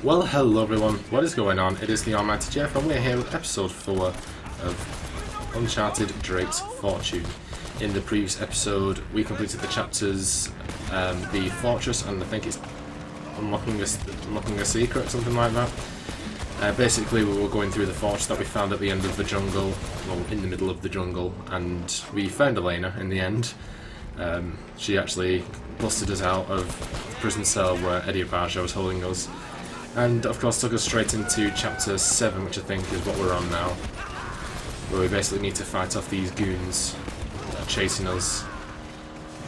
Well, hello everyone, what is going on? It is the Almighty Geoff and we're here with episode 4 of Uncharted Drake's Fortune. In the previous episode, we completed the chapters, um, the fortress, and I think it's unlocking a, unlocking a secret, something like that. Uh, basically, we were going through the fortress that we found at the end of the jungle, well, in the middle of the jungle, and we found Elena in the end. Um, she actually busted us out of the prison cell where Eddie Raja was holding us and of course took us straight into chapter 7 which I think is what we're on now where we basically need to fight off these goons that are chasing us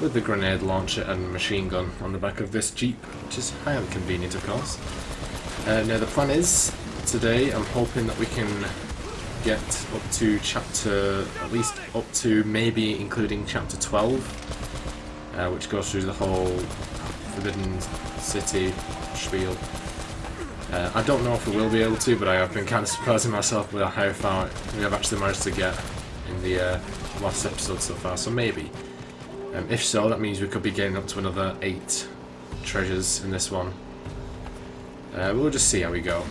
with the grenade launcher and machine gun on the back of this jeep which is highly convenient of course. Uh, now the plan is today I'm hoping that we can get up to chapter at least up to maybe including chapter 12 uh, which goes through the whole Forbidden City spiel uh, I don't know if we will be able to, but I have been kind of surprising myself with how far we have actually managed to get in the uh, last episode so far, so maybe. Um, if so, that means we could be getting up to another 8 treasures in this one. Uh, we'll just see how we go.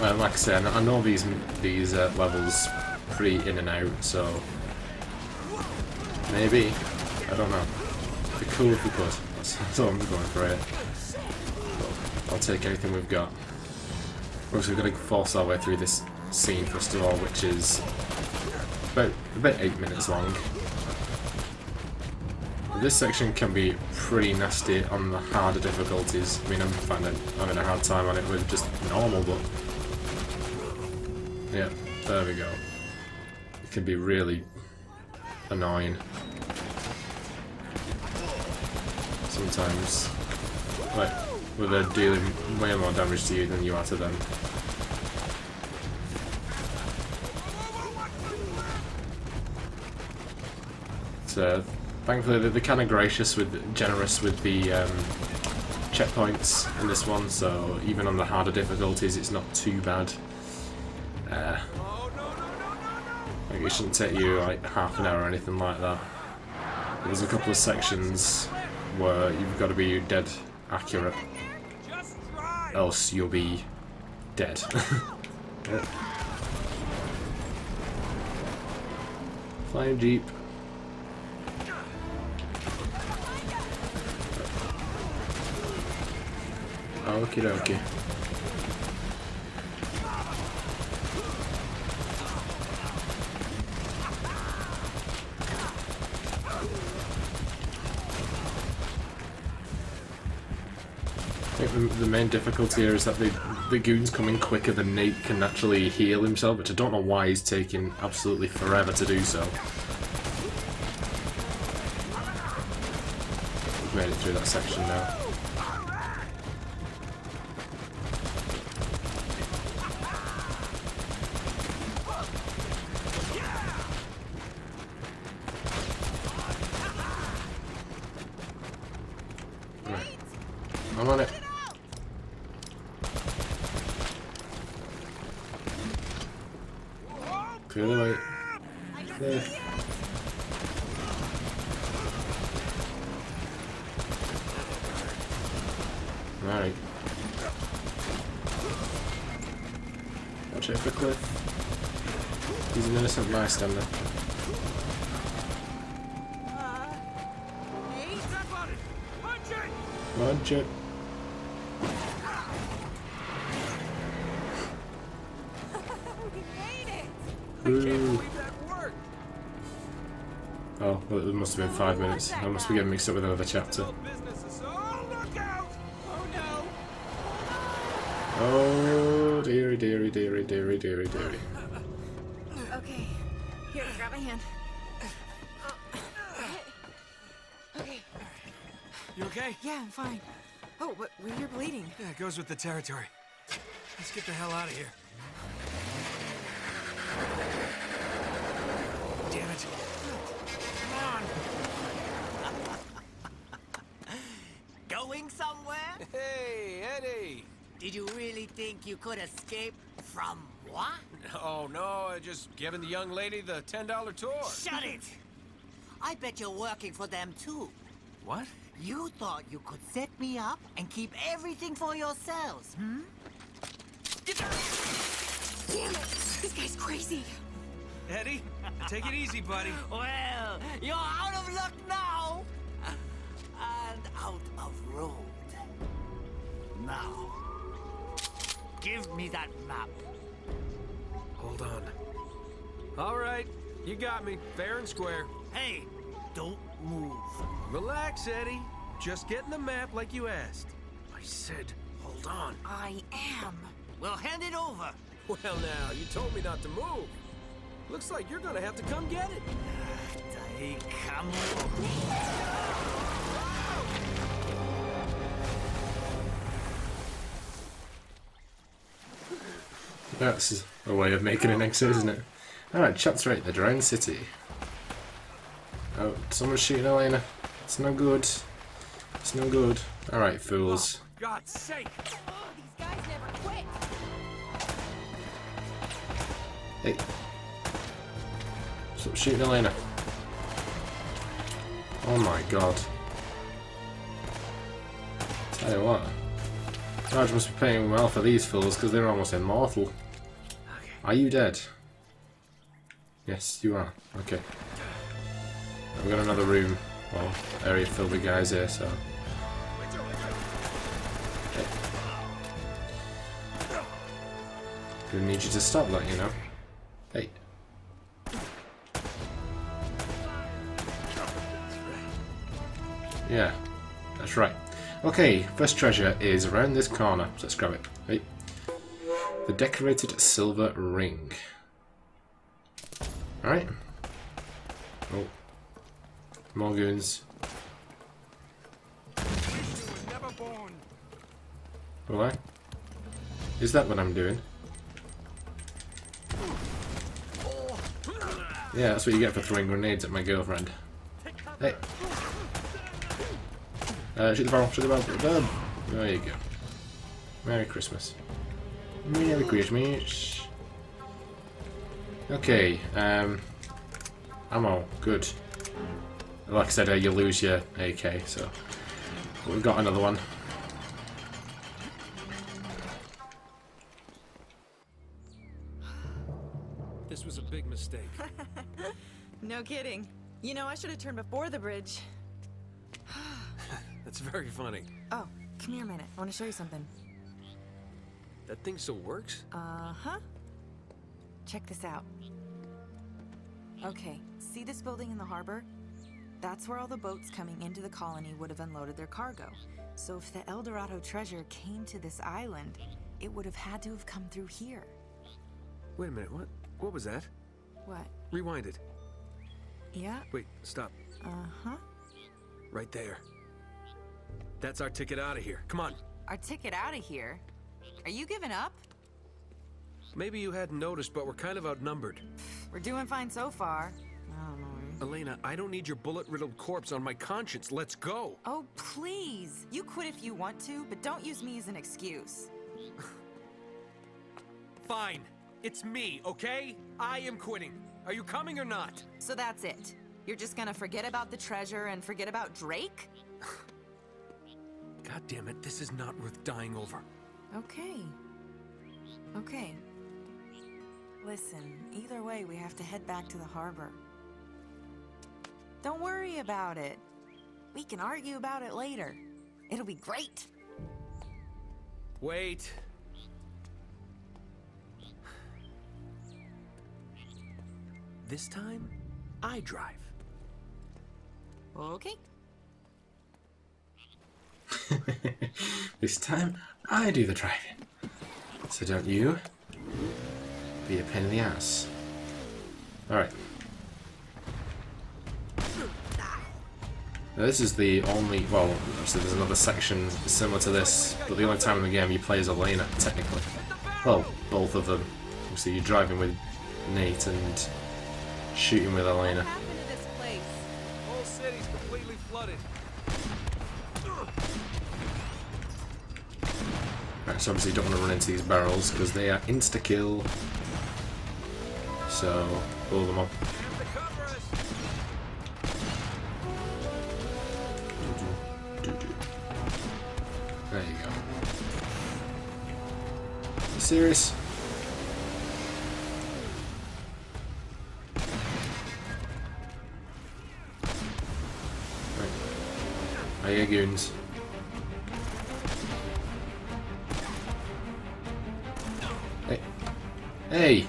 Like I said, I know these these uh, levels pretty in and out, so maybe. I don't know. It'd be cool if we could. That's, that's all I'm going for it. I'll take anything we've got. We're also going to force our way through this scene first of all, which is about, about 8 minutes long. This section can be pretty nasty on the harder difficulties. I mean, I'm finding having a hard time on it with just normal, but... Yeah, there we go. It can be really annoying. Sometimes. Right where they're dealing way more damage to you than you are to them. So, thankfully they're, kind of gracious with, generous with the um, checkpoints in this one, so even on the harder difficulties it's not too bad. Uh, like it shouldn't take you like half an hour or anything like that. There's a couple of sections where you've got to be dead accurate else you'll be dead. Flying Jeep. Okie dokie. think the, main difficulty here is that the, the goon's coming quicker than Nate can naturally heal himself, which I don't know why he's taking absolutely forever to do so. We've made it through that section now. I'm on it. Clear the way. Clear. Alright. Watch out for Cliff. He's an innocent bystander. Punch it. Oh, well, it must have been five minutes. I must be getting mixed up with another chapter. Oh, dearie, dearie, dearie, dearie, dearie, dearie. Okay. Here, grab my hand. Okay. You okay? Yeah, I'm fine. Oh, but you're bleeding. Yeah, it goes with the territory. Let's get the hell out of here. somewhere? Hey, Eddie! Did you really think you could escape from what? Oh, no, I just giving the young lady the $10 tour. Shut it! I bet you're working for them, too. What? You thought you could set me up and keep everything for yourselves, hmm? Damn it! This guy's crazy! Eddie, take it easy, buddy. well, you're out of luck now! And out of road. Now, give me that map. Hold on. All right, you got me, fair and square. Hey, don't move. Relax, Eddie. Just getting the map like you asked. I said, hold on. I am. Well, hand it over. Well, now, you told me not to move. Looks like you're gonna have to come get it. Hey, come That's a way of making an exit, isn't it? Alright, chapter 8, The Drowned City. Oh, someone's shooting Elena. It's no good. It's no good. Alright, fools. Oh, God's sake! Oh, these guys never quit. Hey. Stop shooting Elena. Oh my god. Tell you what. Raja must be paying well for these fools because they're almost immortal. Are you dead? Yes, you are. Okay. We've got another room. or area filled with guys here, so. Okay. Gonna need you to stop that, you know. Hey. Yeah, that's right. Okay, first treasure is around this corner. So let's grab it. Hey. The decorated silver ring. Alright. Oh. More goons. What? Is that what I'm doing? Yeah, that's what you get for throwing grenades at my girlfriend. Hey. Uh, shoot the barrel, shoot the barrel. There you go. Merry Christmas. Merry Christmas. Okay, um... Ammo, good. Like I said, uh, you lose your AK, so... But we've got another one. This was a big mistake. No kidding. You know, I should have turned before the bridge. That's very funny. Oh, come here a minute. I want to show you something. That thing still works? Uh-huh. Check this out. Okay, see this building in the harbor? That's where all the boats coming into the colony would have unloaded their cargo. So if the El Dorado treasure came to this island, it would have had to have come through here. Wait a minute, what? What was that? What? Rewind it. Yeah? Wait, stop. Uh-huh. Right there. That's our ticket out of here. Come on. Our ticket out of here? Are you giving up? Maybe you hadn't noticed, but we're kind of outnumbered. We're doing fine so far. Oh. Elena, I don't need your bullet-riddled corpse on my conscience. Let's go. Oh, please! You quit if you want to, but don't use me as an excuse. Fine. It's me, okay? I am quitting. Are you coming or not? So that's it. You're just gonna forget about the treasure and forget about Drake? God damn it, this is not worth dying over. Okay. Okay. Listen, either way, we have to head back to the harbor. Don't worry about it. We can argue about it later. It'll be great. Wait. This time, I drive. Okay. this time, I do the driving. So don't you be a pain in the ass. Alright. Now this is the only, well, obviously there's another section similar to this, but the only time in the game you play as Elena, technically. Well, both of them. Obviously you're driving with Nate and shooting with Elena. So obviously don't want to run into these barrels because they are insta-kill. So, blow them up. There you go. Are you serious? Right. Goons. Hey!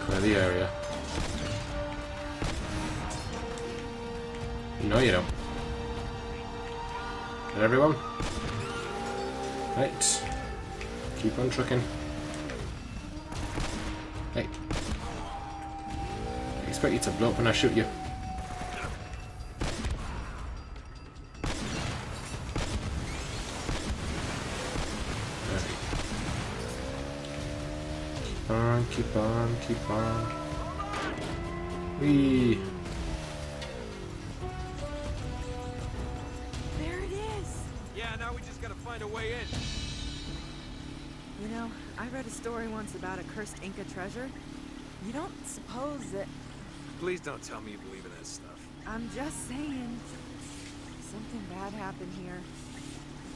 Clear the area. No, you don't. Get everyone? Right. Keep on trucking. Hey. I expect you to blow up when I shoot you. Keep on, keep on, keep. Wee. There it is! Yeah, now we just gotta find a way in. You know, I read a story once about a cursed Inca treasure. You don't suppose that... Please don't tell me you believe in that stuff. I'm just saying. Something bad happened here.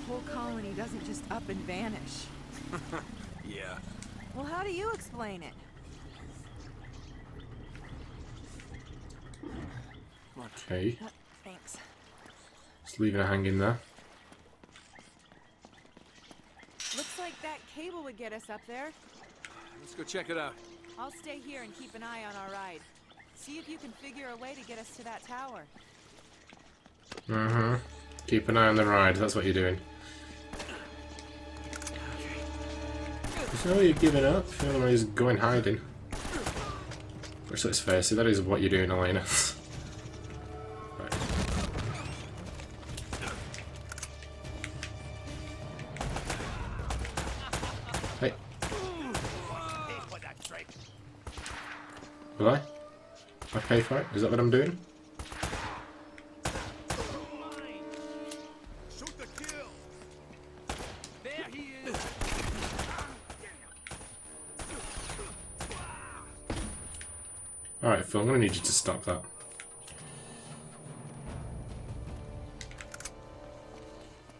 The whole colony doesn't just up and vanish. Yeah. Well, how do you explain it? Okay. Uh, thanks. Just leaving a hanging there. Looks like that cable would get us up there. Let's go check it out. I'll stay here and keep an eye on our ride. See if you can figure a way to get us to that tower. Mm-hmm. Keep an eye on the ride, that's what you're doing. So you're giving up? Everybody's going hiding. Which let's face it, that is what you're doing, Elena. right. Hey. Will? I pay for it? Is that what I'm doing? Phil, I'm gonna need you to stop that.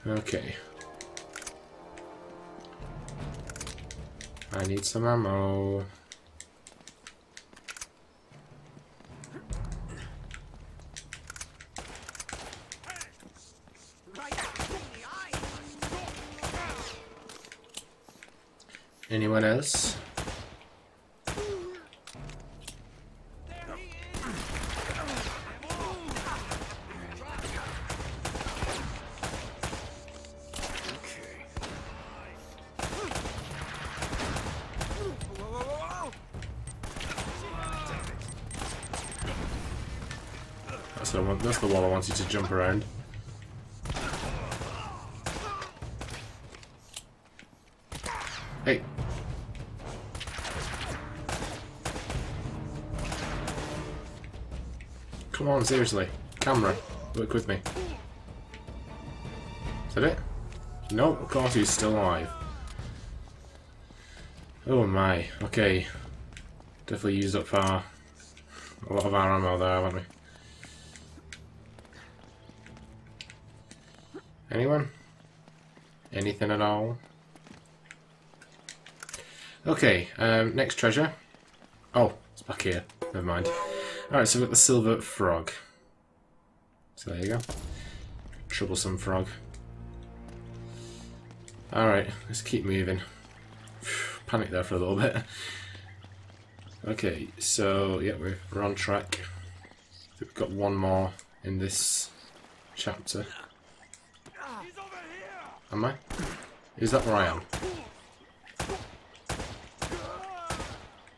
Okay. I need some ammo. Anyone else? To jump around. Hey. Come on, seriously. Camera, work with me. Is that it? Nope, of course he's still alive. Oh my, okay. Definitely used up our a lot of our ammo there, haven't we? Anyone? Anything at all? Okay, um, next treasure. Oh, it's back here. Never mind. Alright, so we've got the silver frog. So there you go. Troublesome frog. Alright, let's keep moving. Panic there for a little bit. Okay, so yeah, we're, we're on track. We've got one more in this chapter. Am I? Is that where I am?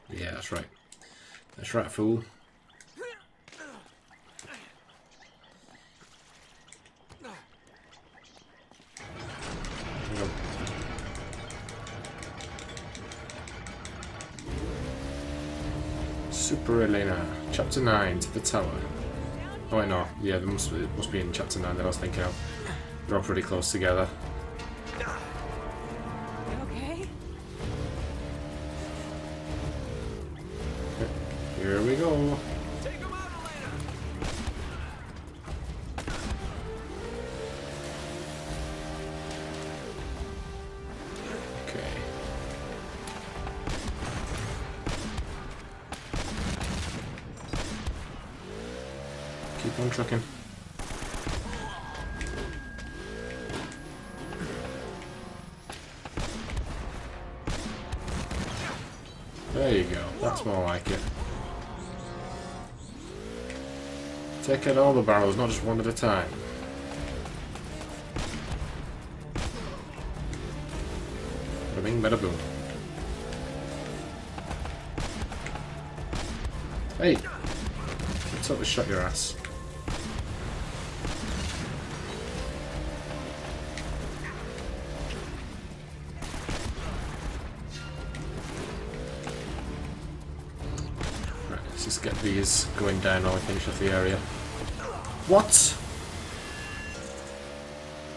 Yeah, that's right. That's right, fool. Super Elena, Chapter 9, to the tower. Oh wait, no. Yeah, there must be, it must be in Chapter 9 that I was thinking of. They're all pretty close together. Here we go. I'm trucking. There you go. That's more like it. Take out all the barrels, not just one at a time. Bada bing, bada boom. Hey! Up with shut your ass? These going down while we finish off the area. What?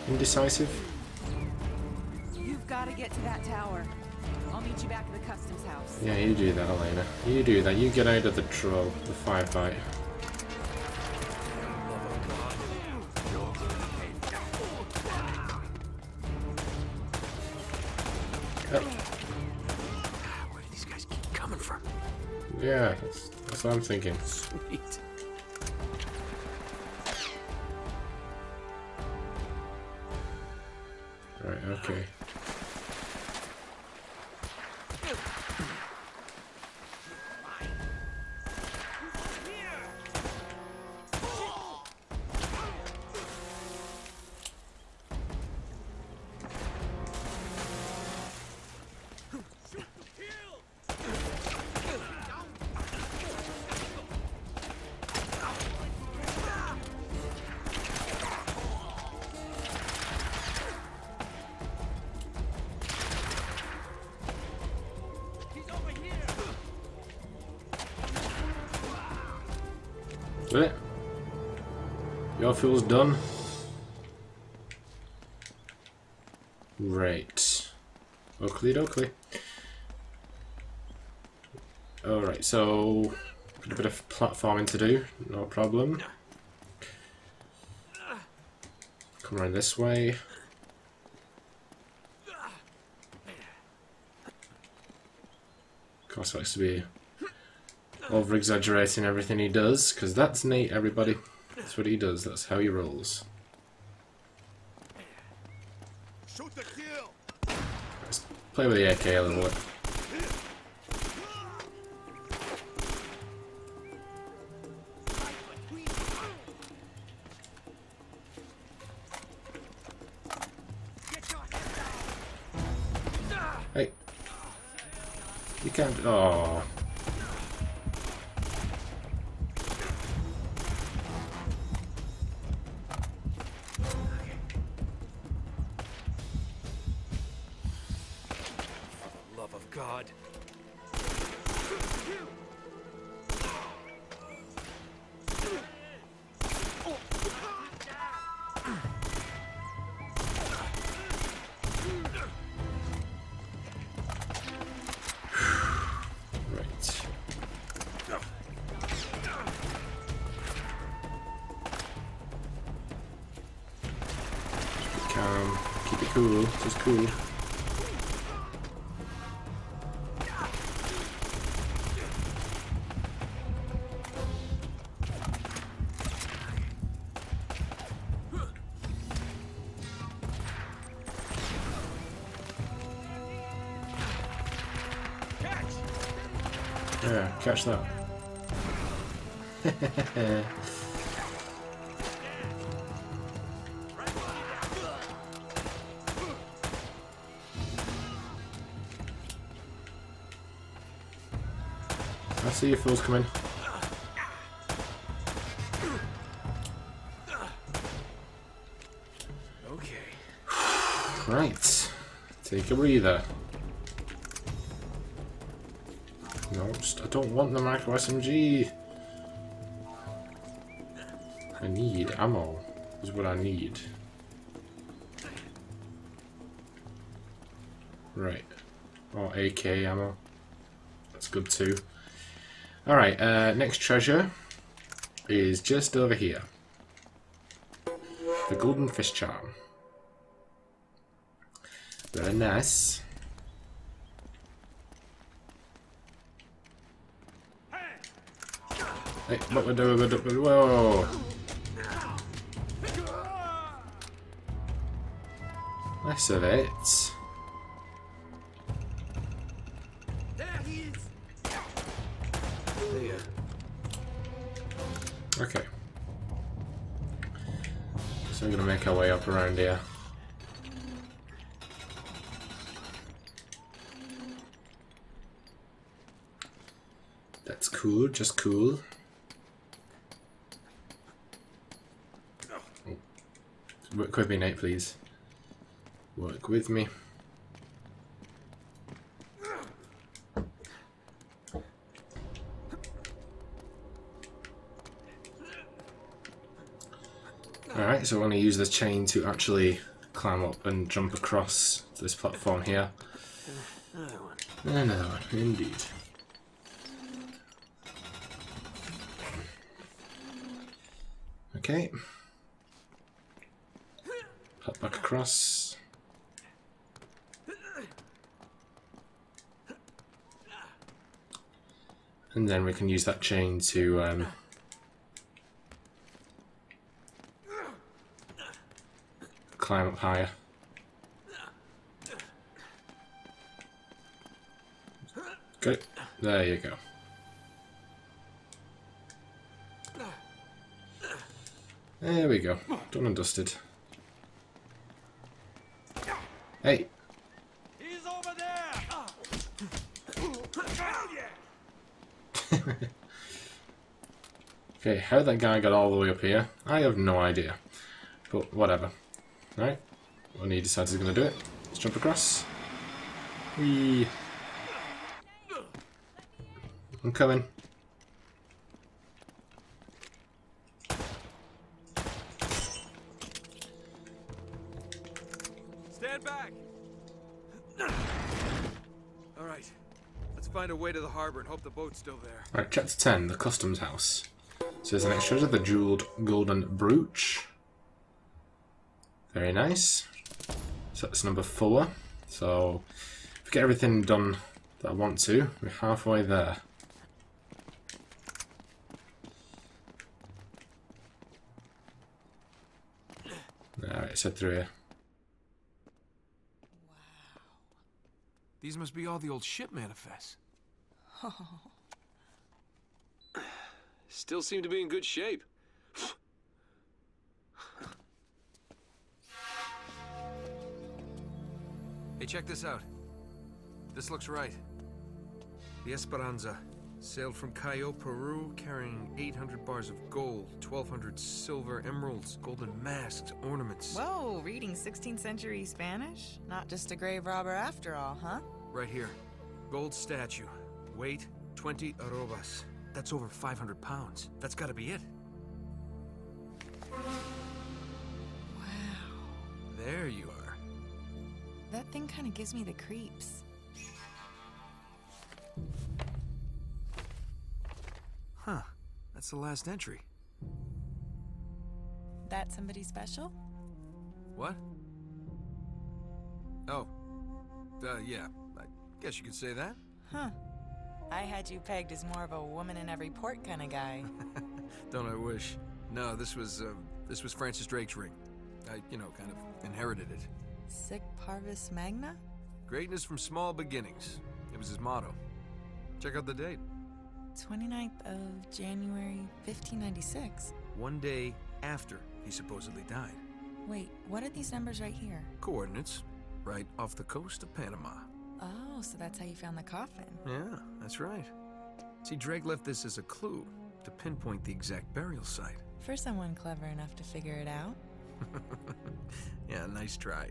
Indecisive? You've got to get to that tower. I'll meet you back at the customs house. Yeah, you do that, Elena. You do that. You get out of the troll, the firefight. What I'm thinking. Sweet. It? Your fuel's done? Right. Oakley dokley. Alright, so got a bit of platforming to do, no problem. Come around this way. Of course, likes to be over exaggerating everything he does, because that's Nate, everybody. That's what he does, that's how he rolls. Shoot the kill! Let's play with the AK a little bit. Hey. You can't. Oh. God. Cool. Just cool. That. I see your fools coming. Okay. Right. Take a breather. I don't want the micro SMG. I need ammo. Is what I need. Right. Or AK ammo. That's good too. Alright, uh, next treasure is just over here. The Golden Fish Charm. Very nice. Hey, what we do, we do, we do, whoa! Less of it. Okay. So we're going to make our way up around here. That's cool, just cool. Work with me, Nate, please. Work with me. Alright, so we're going to use the chain to actually climb up and jump across this platform here. Another one. Another one, indeed. Okay. Back across. And then we can use that chain to um, climb up higher. Good. There you go. There we go. Done and dusted. Hey, He's over there. Okay, how that guy got all the way up here, I have no idea. But whatever. Right, when he decides he's going to do it, let's jump across. Whee! I'm coming. Harbor and hope the boat's still there. Right, chapter 10, the customs house. So there's an extra of the jeweled golden brooch. Very nice. So that's number four. So if we get everything done that I want to, we're halfway there. Alright, head through here. These must be all the old ship manifests. Still seem to be in good shape. hey, check this out. This looks right. The Esperanza sailed from Callao, Peru, carrying 800 bars of gold, 1,200 silver emeralds, golden masks, ornaments. Whoa, reading 16th century Spanish? Not just a grave robber after all, huh? Right here. Gold statue. Weight 20 arrobas. That's over 500 pounds. That's gotta be it. Wow. There you are. That thing kind of gives me the creeps. Huh. That's the last entry. That somebody special? What? Oh. Uh, yeah. I guess you could say that. Huh. I had you pegged as more of a woman in every port kind of guy. Don't I wish? No, this was, uh, this was Francis Drake's ring. I, you know, kind of inherited it. Sic Parvis Magna? Greatness from small beginnings. It was his motto. Check out the date. 29th of January, 1596. One day after he supposedly died. Wait, what are these numbers right here? Coordinates, right off the coast of Panama. Oh, so that's how you found the coffin. Yeah, that's right. See, Drake left this as a clue to pinpoint the exact burial site. For someone clever enough to figure it out. yeah, nice try.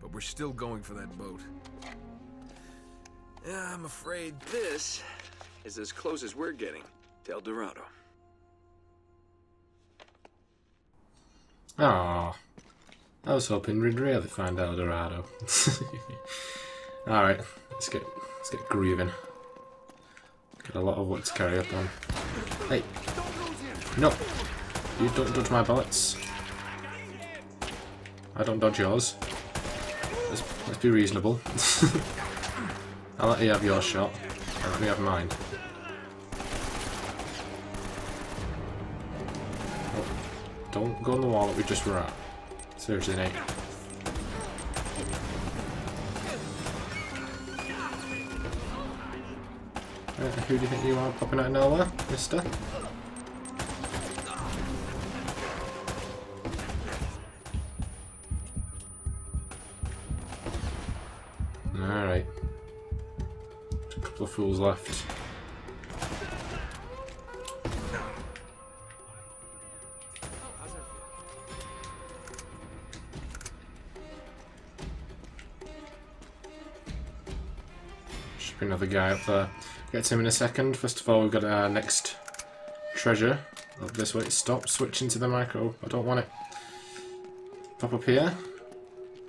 But we're still going for that boat. Yeah, I'm afraid this is as close as we're getting to El Dorado. Ah, I was hoping we'd really find El Dorado. Alright, let's get let's get grooving. Got a lot of work to carry up on. Hey! No! You don't dodge my bullets. I don't dodge yours. Let's, let's be reasonable. I'll let you have your shot. and Let me have mine. Oh, don't go on the wall that we just were at. Seriously, Nate. Who do you think you are popping out of nowhere, mister? Alright. A couple of fools left. Another guy up there. Get to him in a second. First of all, we've got our next treasure. Up this way. Stop switching to the micro. I don't want it. Pop up here.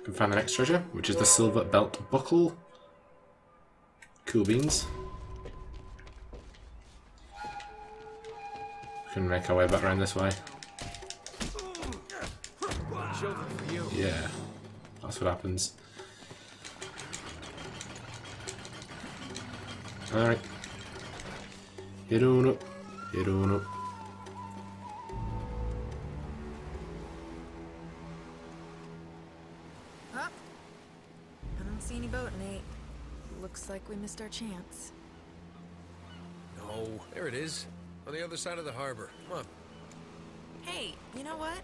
Can find the next treasure, which is the silver belt buckle. Cool beans. Can make our way back around this way. Yeah, that's what happens. Alright. Head on up. Head on up. Up. I don't see any boat, Nate. Looks like we missed our chance. No, there it is. On the other side of the harbor. Come on. Hey, you know what?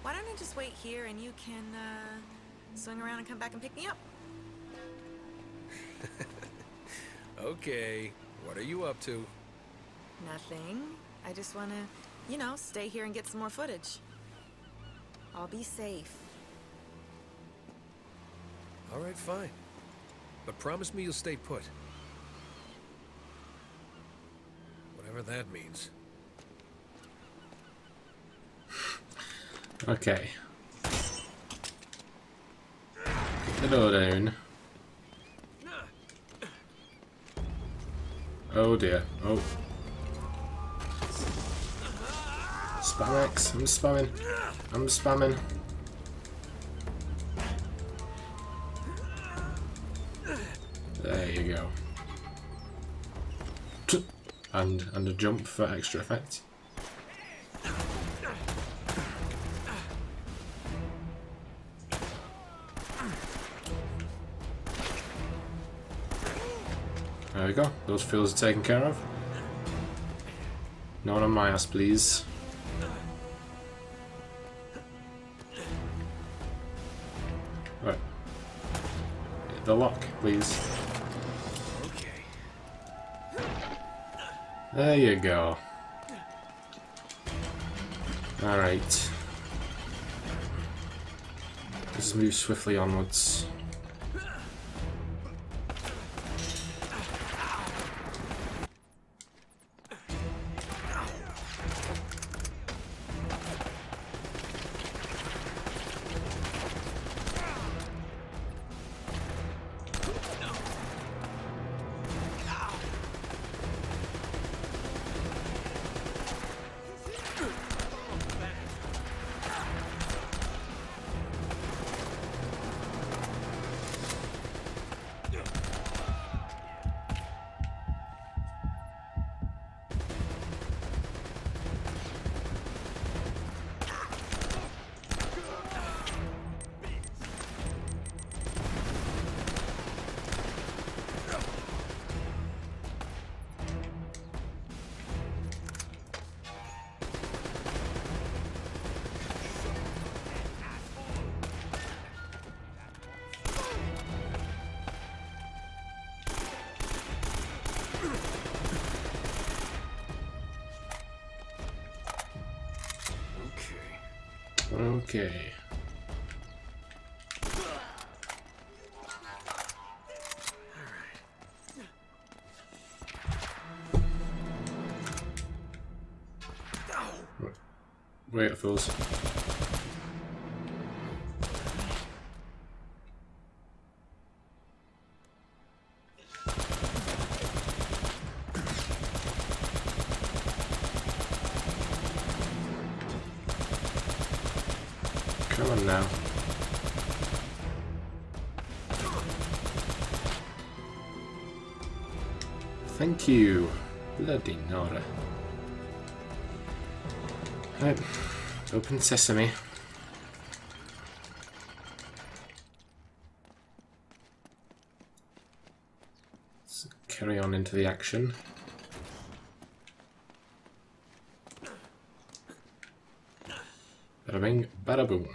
Why don't I just wait here and you can, uh, swing around and come back and pick me up? Okay. What are you up to? Nothing. I just want to, you know, stay here and get some more footage. I'll be safe. All right, fine. But promise me you'll stay put. Whatever that means. Okay. The door down. Oh dear. Oh. Spam X. I'm spamming. I'm spamming. There you go. And and a jump for extra effect. Go. Those fields are taken care of. No one on my ass, please. Right. The lock, please. Okay. There you go. Alright. Let's move swiftly onwards. No. Okay. Okay. Wait, fools. didn't. Right, open sesame. Let's carry on into the action. Bada bing, bada boom.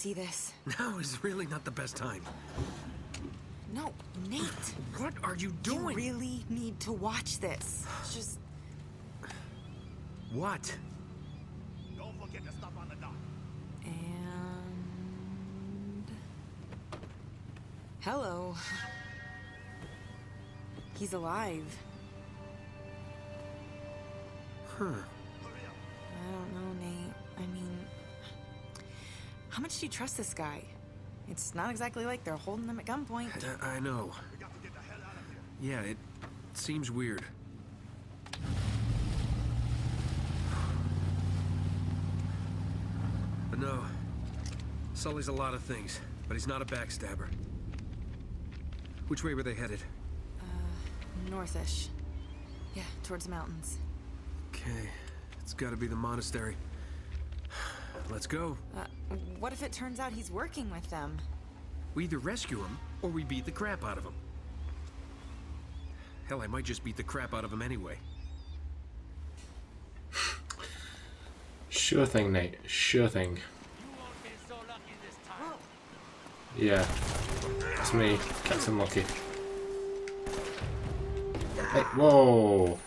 See this. Now is really not the best time. No, Nate. What are you doing? You really need to watch this. It's just What? Don't forget to stop on the dock. and hello. He's alive. Huh. How much do you trust this guy? It's not exactly like they're holding him at gunpoint. I, I know. We got to get the hell out of here. Yeah, it seems weird. But no, Sully's a lot of things, but he's not a backstabber. Which way were they headed? Uh, northish. Yeah, towards the mountains. Okay, it's gotta be the monastery. Let's go. Uh, what if it turns out he's working with them? We either rescue him, or we beat the crap out of him. Hell, I might just beat the crap out of him anyway. Sure thing, Nate. Sure thing. Yeah. It's me, Captain Lucky. Hey, whoa!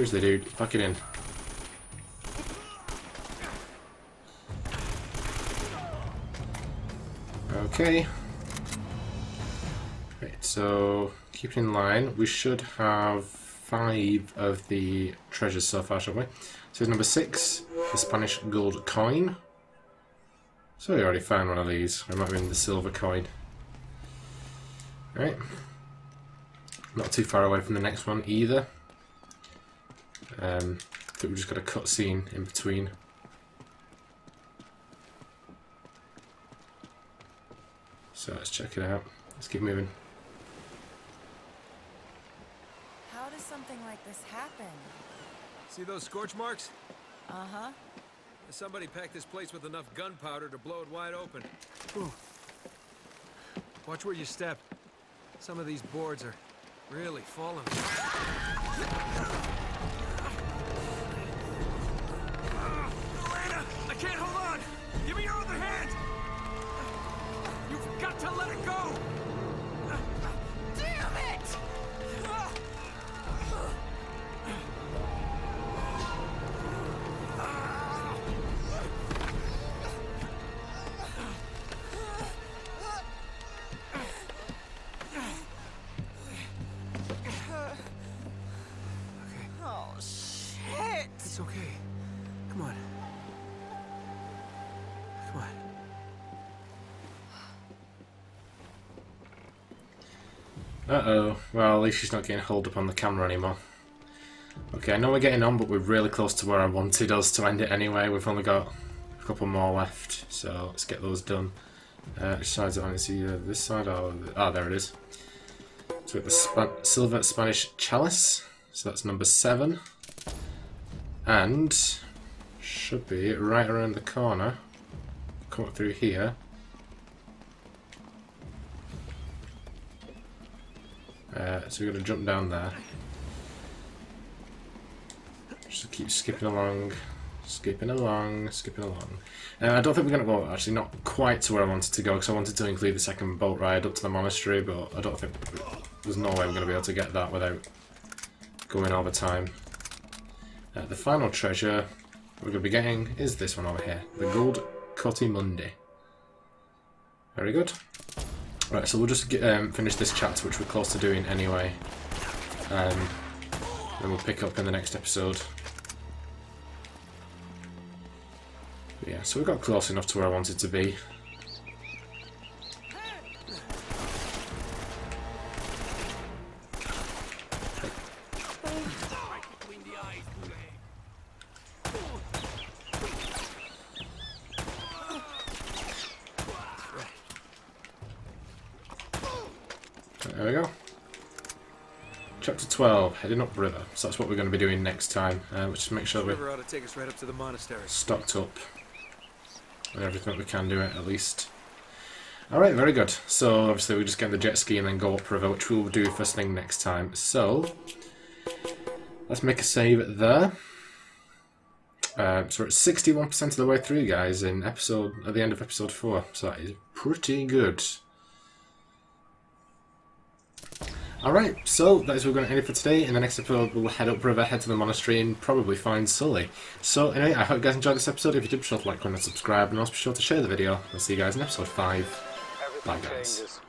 Seriously, dude, fuck it in. Okay. Right, so keeping in line, we should have five of the treasures so far, shall we? So number six, the Spanish gold coin. So we already found one of these. It might have been the silver coin. Right. Not too far away from the next one either. Um, I think we've just got a cutscene in between. So let's check it out. Let's keep moving. How does something like this happen? See those scorch marks? Uh huh. Somebody packed this place with enough gunpowder to blow it wide open. Whew. Watch where you step. Some of these boards are really falling. Can't hold on! Give me your other hand! You've got to let it go! Uh-oh. Well, at least she's not getting hold up on the camera anymore. Okay, I know we're getting on, but we're really close to where I wanted us to end it anyway. We've only got a couple more left, so let's get those done. Uh, which side's it on? Is either this side or... The, ah, there it is. So we got the Spa Silver Spanish Chalice. So that's number seven. And should be right around the corner. Come up through here. Uh, so we're to jump down there. Just keep skipping along, skipping along, skipping along. Uh, I don't think we're going to go, actually not quite to where I wanted to go, because I wanted to include the second boat ride up to the monastery, but I don't think, there's no way we're going to be able to get that without going over time. Uh, the final treasure we're going to be getting is this one over here, the Gold Coatimundi. Very good. Right, so we'll just get, um, finish this chapter, which we're close to doing anyway. Um, then we'll pick up in the next episode. But yeah, so we got close enough to where I wanted to be. There we go. Chapter 12, heading up river. So that's what we're going to be doing next time. Uh, just make sure we're ought to take us right up to the monastery. stocked up with everything we can do it at least. Alright, very good. So obviously we just get the jet ski and then go up river, which we'll do first thing next time. So let's make a save there. Uh, so we're at 61% of the way through, guys, in episode at the end of episode 4. So that is pretty good. Alright, so that is where we're going to end it for today. In the next episode, we'll head up river, head to the monastery, and probably find Sully. So, anyway, I hope you guys enjoyed this episode. If you did, be sure to like, comment, and subscribe, and also be sure to share the video. I'll see you guys in episode 5. Bye, guys.